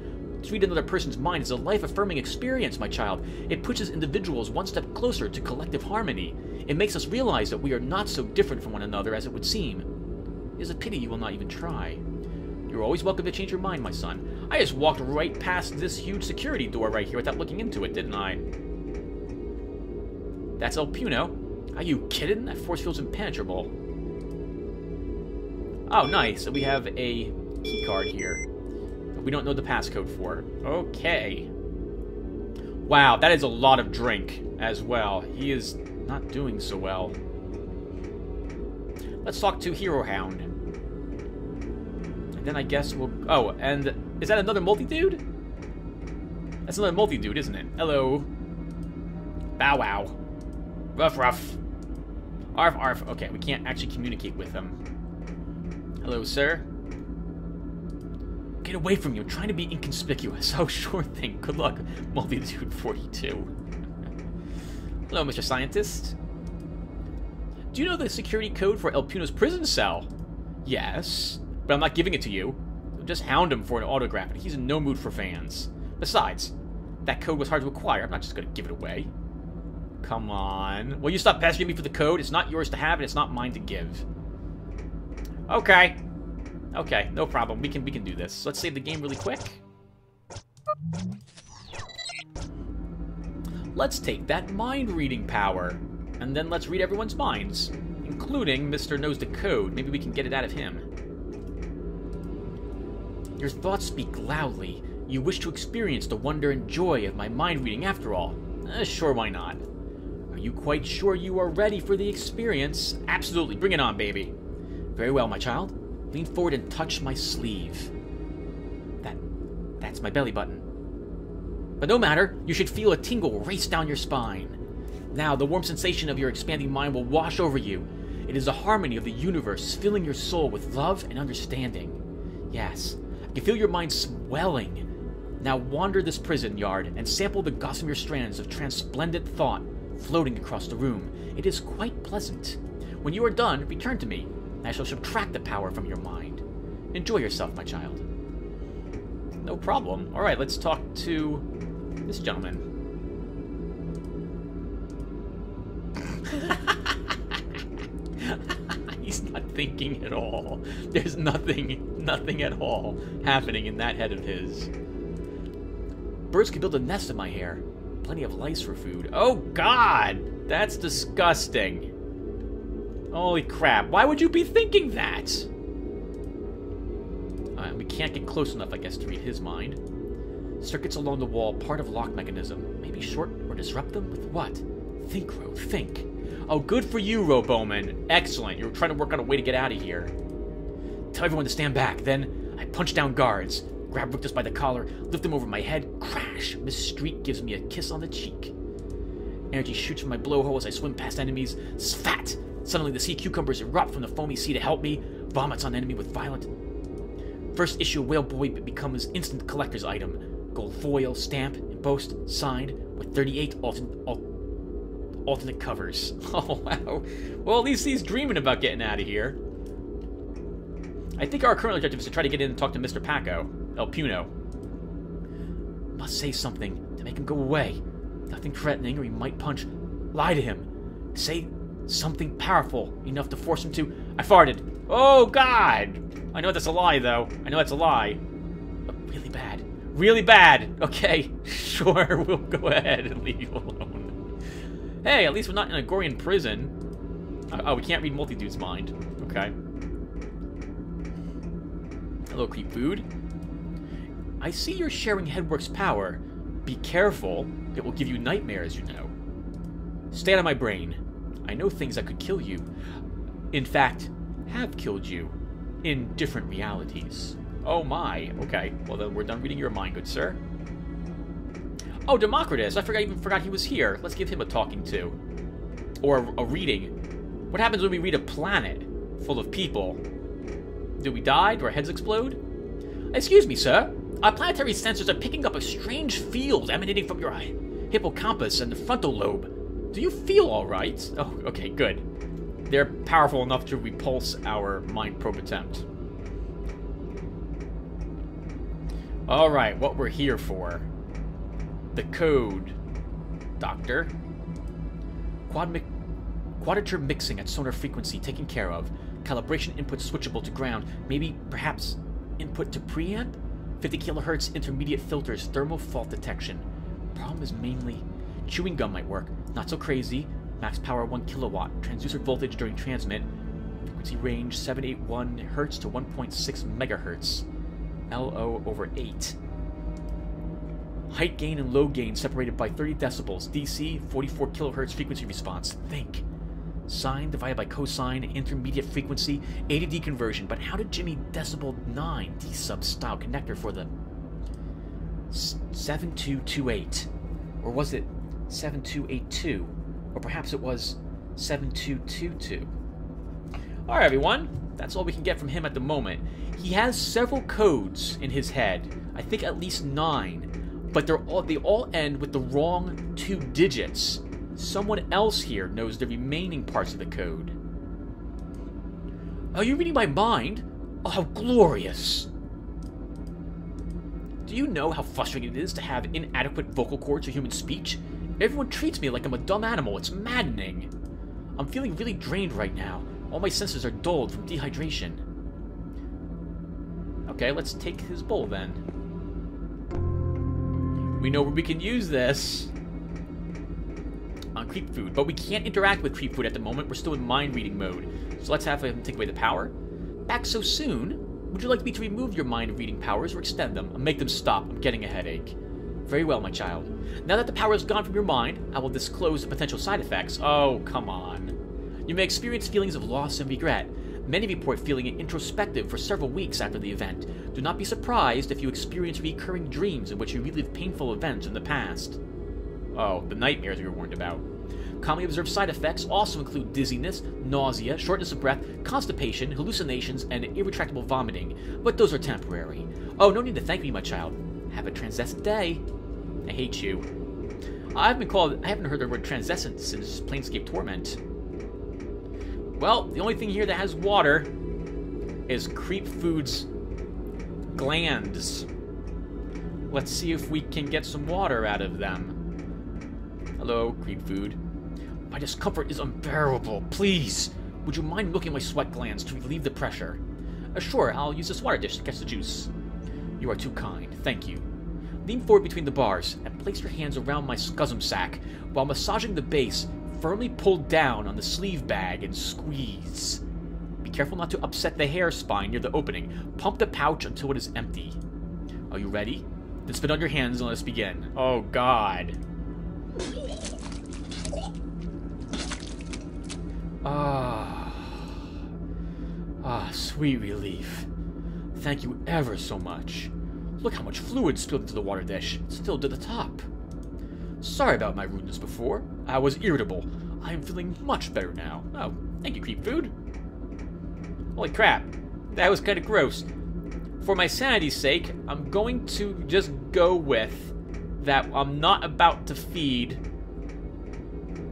To read another person's mind is a life-affirming experience, my child. It pushes individuals one step closer to collective harmony. It makes us realize that we are not so different from one another as it would seem. It is a pity you will not even try. You're always welcome to change your mind, my son. I just walked right past this huge security door right here without looking into it, didn't I? That's El Puno. Are you kidding? That force field's impenetrable. Oh, nice. We have a key card here. We don't know the passcode for. it. Okay. Wow, that is a lot of drink as well. He is not doing so well. Let's talk to Hero Hound. And then I guess we'll... Oh, and is that another multi-dude? That's another multi-dude, isn't it? Hello. Bow wow. Ruff ruff. Arf arf. Okay, we can't actually communicate with him. Hello, sir. Get away from you. I'm trying to be inconspicuous. [LAUGHS] Oh, sure thing. Good luck, Multi-Dude 42. [LAUGHS] Hello, Mr. Scientist. Do you know the security code for El Puno's prison cell? Yes, but I'm not giving it to you. Just hound him for an autograph, and he's in no mood for fans. Besides, that code was hard to acquire. I'm not just going to give it away. Come on. Will you stop pestering me for the code? It's not yours to have, and it's not mine to give. Okay. Okay, no problem. We can we can do this. Let's save the game really quick. Let's take that mind-reading power. And then let's read everyone's minds. Including Mr. Knows the Code. Maybe we can get it out of him. Your thoughts speak loudly. You wish to experience the wonder and joy of my mind reading after all. Eh, sure, why not? Are you quite sure you are ready for the experience? Absolutely, bring it on, baby. Very well, my child. Lean forward and touch my sleeve. That. that's my belly button. But no matter, you should feel a tingle race down your spine. Now, the warm sensation of your expanding mind will wash over you. It is the harmony of the universe filling your soul with love and understanding. Yes, I can feel your mind swelling. Now wander this prison yard and sample the gossamer strands of transplendent thought floating across the room. It is quite pleasant. When you are done, return to me. I shall subtract the power from your mind. Enjoy yourself, my child. No problem. Alright, let's talk to this gentleman. [LAUGHS] He's not thinking at all. There's nothing, nothing at all happening in that head of his. Birds can build a nest in my hair. Plenty of lice for food. Oh, God! That's disgusting. Holy crap. Why would you be thinking that? Uh, we can't get close enough, I guess, to read his mind. Circuits along the wall, part of lock mechanism. Maybe short or disrupt them with what? Think, Rho, think. Oh, good for you, Rho Bowman. Excellent. You're trying to work out a way to get out of here. Tell everyone to stand back. Then I punch down guards, grab Rictus by the collar, lift him over my head, crash. Miss Street gives me a kiss on the cheek. Energy shoots from my blowhole as I swim past enemies. Spat! Suddenly, the sea cucumbers erupt from the foamy sea to help me, vomits on enemy with violent. First issue Whale Boy becomes instant collector's item. Gold foil, stamp, and embossed, signed, with 38 alternate, alternate covers. [LAUGHS] Oh, wow. Well, at least he's dreaming about getting out of here. I think our current objective is to try to get in and talk to Mr. Paco, El Puno. Must say something to make him go away. Nothing threatening, or he might punch. Lie to him. Say something powerful enough to force him to. I farted. Oh, God! I know that's a lie, though. I know that's a lie. But really bad. Really bad! Okay, [LAUGHS] sure, [LAUGHS] we'll go ahead and leave you alone. Hey, at least we're not in a Gorian prison. Uh, oh, we can't read Multi-Dude's mind. Okay. Hello, creep food. I see you're sharing Headwork's power. Be careful, it will give you nightmares, you know. Stay out of my brain. I know things that could kill you. In fact, have killed you. In different realities. Oh my. Okay, well then we're done reading your mind, good sir. Oh, Democritus! I forgot, even forgot he was here. Let's give him a talking to. Or a, a reading. What happens when we read a planet full of people? Do we die? Do our heads explode? Excuse me, sir. Our planetary sensors are picking up a strange field emanating from your hippocampus and the frontal lobe. Do you feel alright? Oh, okay, good. They're powerful enough to repulse our mind probe attempt. Alright, what we're here for. The code. Doctor. Quad mi quadrature mixing at sonar frequency taken care of. Calibration input switchable to ground. Maybe, perhaps, input to preamp? 50 kilohertz intermediate filters, thermal fault detection. Problem is mainly chewing gum might work. Not so crazy. Max power 1 kilowatt. Transducer voltage during transmit. Frequency range 781 hertz to 1.6 megahertz. LO over 8. Height gain and low gain separated by 30 decibels. DC 44 kilohertz frequency response. Think. Sine divided by cosine, intermediate frequency, A to D conversion. But how did Jimmy decibel 9 D sub style connector for the 7228? Or was it 7282? Or perhaps it was 7222? Alright, everyone. That's all we can get from him at the moment. He has several codes in his head. I think at least nine. But they're all they all end with the wrong two digits. Someone else here knows the remaining parts of the code. Are you reading my mind? Oh, how glorious! Do you know how frustrating it is to have inadequate vocal cords or human speech? Everyone treats me like I'm a dumb animal. It's maddening. I'm feeling really drained right now. All my senses are dulled from dehydration. Okay, let's take his bowl then. We know where we can use this. On creep food, but we can't interact with creep food at the moment. We're still in mind reading mode. So let's have him take away the power. Back so soon? Would you like me to remove your mind reading powers or extend them and make them stop? I'm getting a headache. Very well, my child. Now that the power is gone from your mind, I will disclose the potential side effects. Oh, come on. You may experience feelings of loss and regret. Many report feeling introspective for several weeks after the event. Do not be surprised if you experience recurring dreams in which you relive painful events in the past. Oh, the nightmares we were warned about. Commonly observed side effects also include dizziness, nausea, shortness of breath, constipation, hallucinations, and irretractable vomiting, but those are temporary. Oh, no need to thank me, my child. Have a transcendent day. I hate you. I've been called. I haven't heard the word transcendent since Planescape Torment. Well, the only thing here that has water is Creep Food's glands. Let's see if we can get some water out of them. Hello, Creep Food. My discomfort is unbearable. Please, would you mind milking my sweat glands to relieve the pressure? Uh, sure, I'll use this water dish to catch the juice. You are too kind. Thank you. Lean forward between the bars and place your hands around my scusum sac while massaging the base firmly pull down on the sleeve bag and squeeze. Be careful not to upset the hair spine near the opening. Pump the pouch until it is empty. Are you ready? Then spit on your hands and let us begin. Oh, God. Ah. Ah, sweet relief. Thank you ever so much. Look how much fluid spilled into the water dish. It's filled to the top. Sorry about my rudeness before. I was irritable. I am feeling much better now. Oh, thank you, Creep Food. Holy crap. That was kind of gross. For my sanity's sake, I'm going to just go with that I'm not about to feed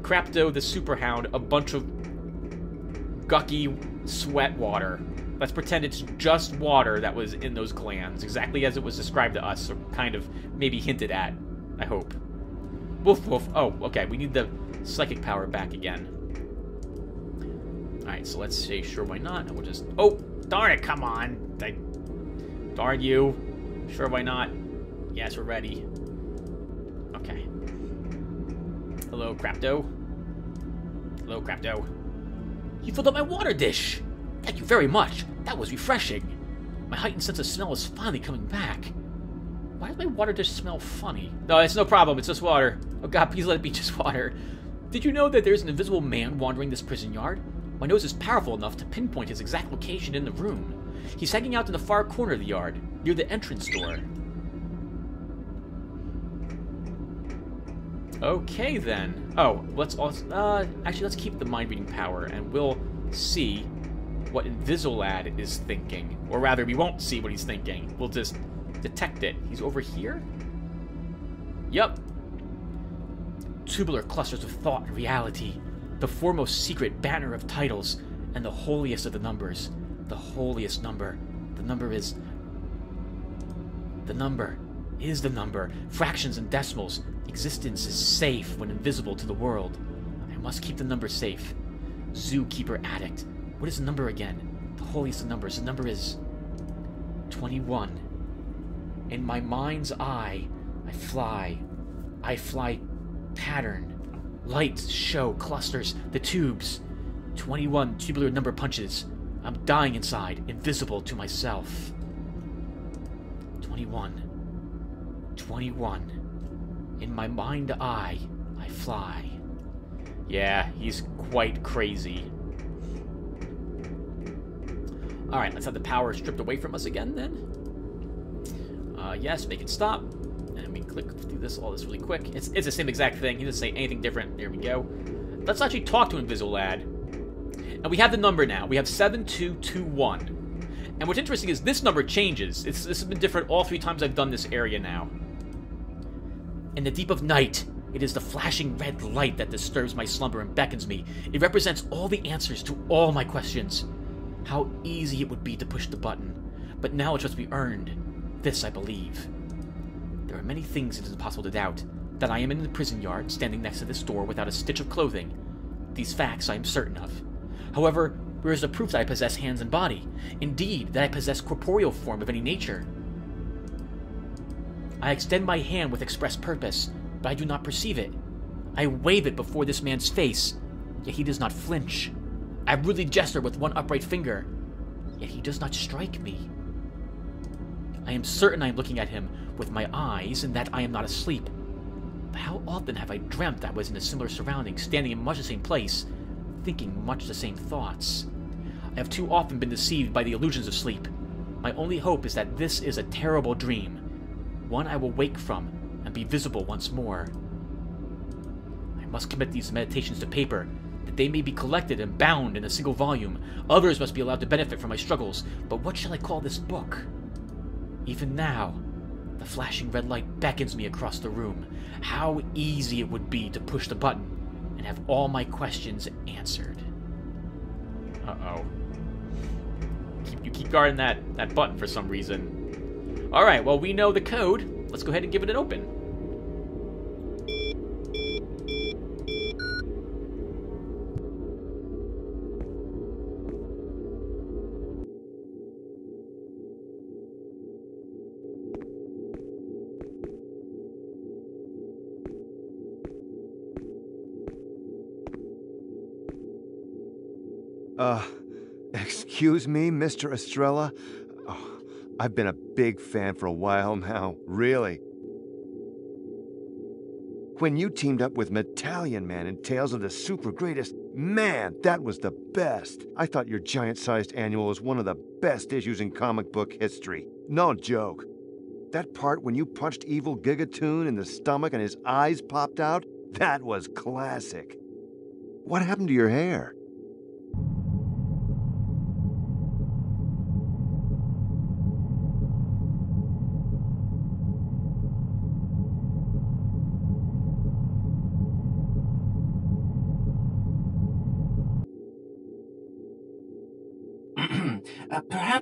Crapto the Super Hound a bunch of gucky sweat water. Let's pretend it's just water that was in those glands, exactly as it was described to us, or kind of maybe hinted at, I hope. Woof woof. Oh, okay, we need the psychic power back again. Alright, so let's say sure why not, and we'll just... Oh, darn it, come on! I, darn you. Sure why not. Yes, we're ready. Okay. Hello, Crapto. Hello, Crapto. You filled up my water dish! Thank you very much. That was refreshing. My heightened sense of smell is finally coming back. Why does my water dish smell funny? No, it's no problem. It's just water. Oh god, please let it be just water. Did you know that there's an invisible man wandering this prison yard? My nose is powerful enough to pinpoint his exact location in the room. He's hanging out in the far corner of the yard, near the entrance door. Okay then. Oh, let's also uh actually let's keep the mind reading power and we'll see what Invisilad is thinking. Or rather, we won't see what he's thinking. We'll just detect it. He's over here? Yup. Tubular clusters of thought and reality. The foremost secret banner of titles. And the holiest of the numbers. The holiest number. The number is... The number is the number. Fractions and decimals. Existence is safe when invisible to the world. I must keep the number safe. Zookeeper addict. What is the number again? The holiest of numbers. The number is 21. In my mind's eye, I fly. I fly pattern. Lights show clusters, the tubes. 21 tubular number punches. I'm dying inside, invisible to myself. 21. 21. In my mind eye, I fly. Yeah, he's quite crazy. Alright, let's have the power stripped away from us again then. Uh, yes, make it stop. And we click through this, all this really quick. It's, it's the same exact thing. He doesn't say anything different. There we go. Let's actually talk to Invisilad. And we have the number now. We have 7221. And what's interesting is this number changes. It's, this has been different all three times I've done this area now. In the deep of night, it is the flashing red light that disturbs my slumber and beckons me. It represents all the answers to all my questions. How easy it would be to push the button, but now it must be earned. This I believe. There are many things it is impossible to doubt. That I am in the prison yard, standing next to this door without a stitch of clothing. These facts I am certain of. However, where is the proof that I possess hands and body? Indeed, that I possess corporeal form of any nature. I extend my hand with express purpose, but I do not perceive it. I wave it before this man's face, yet he does not flinch. I rudely gesture with one upright finger, yet he does not strike me. I am certain I am looking at him with my eyes and that I am not asleep. But how often have I dreamt I was in a similar surrounding, standing in much the same place, thinking much the same thoughts? I have too often been deceived by the illusions of sleep. My only hope is that this is a terrible dream, one I will wake from and be visible once more. I must commit these meditations to paper, they may be collected and bound in a single volume. Others must be allowed to benefit from my struggles, but what shall I call this book? Even now, the flashing red light beckons me across the room. How easy it would be to push the button and have all my questions answered. Uh-oh. You keep guarding that, that button for some reason. Alright, well, we know the code. Let's go ahead and give it an open. Uh, excuse me, Mr. Estrella? Oh, I've been a big fan for a while now, really. When you teamed up with Metallion Man in Tales of the Super Greatest, man, that was the best. I thought your giant-sized annual was one of the best issues in comic book history. No joke. That part when you punched evil Gigatoon in the stomach and his eyes popped out, that was classic. What happened to your hair?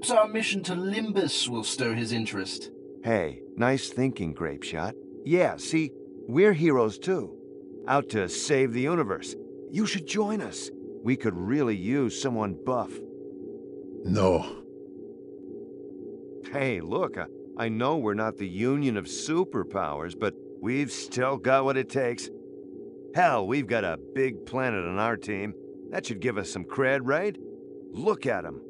Perhaps our mission to Limbus will stir his interest. Hey, nice thinking, Grapeshot. Yeah, see, we're heroes too. Out to save the universe. You should join us. We could really use someone buff. No. Hey, look, I, I know we're not the Union of Superpowers, but we've still got what it takes. Hell, we've got a big planet on our team. That should give us some cred, right? Look at him.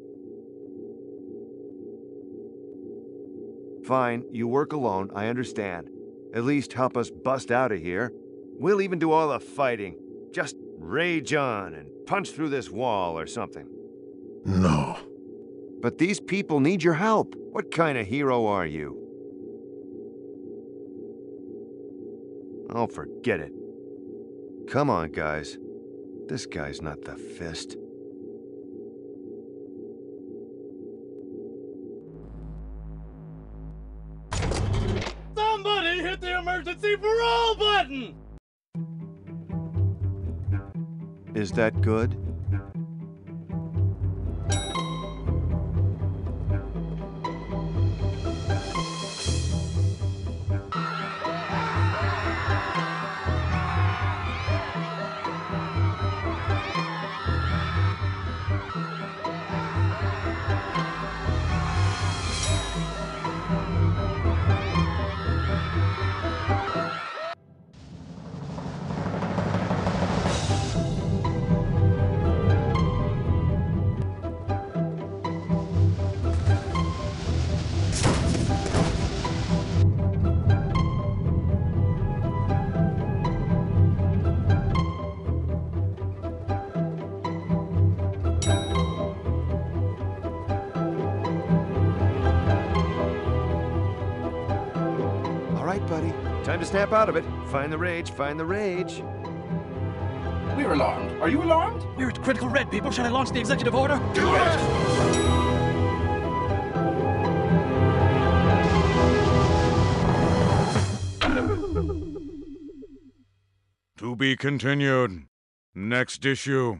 Fine, you work alone, I understand. At least help us bust out of here. We'll even do all the fighting. Just rage on and punch through this wall or something. No. But these people need your help. What kind of hero are you? Oh, forget it. Come on, guys. This guy's not the fist. Button! Is that good? Snap out of it. Find the rage, find the rage. We're alarmed. Are you alarmed? We're at critical red, people. Shall I launch the executive order? Do it! To be continued. Next issue.